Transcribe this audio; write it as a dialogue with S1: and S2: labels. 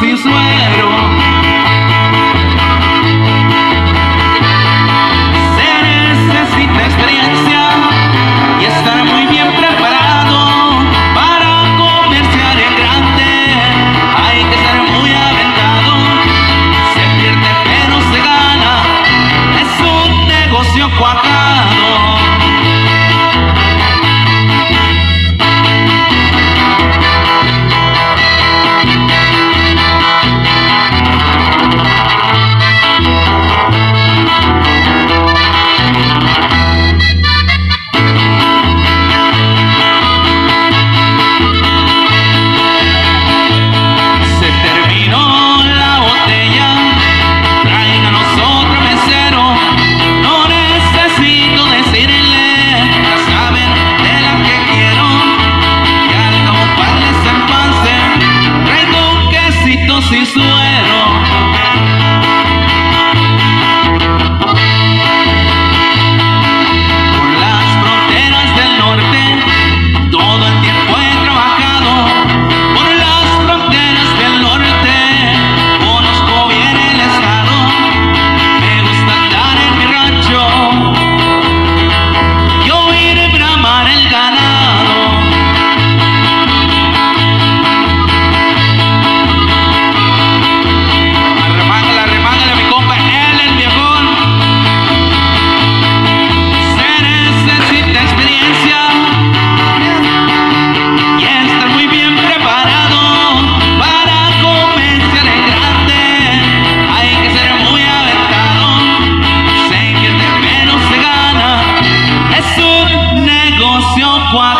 S1: peace away. Why?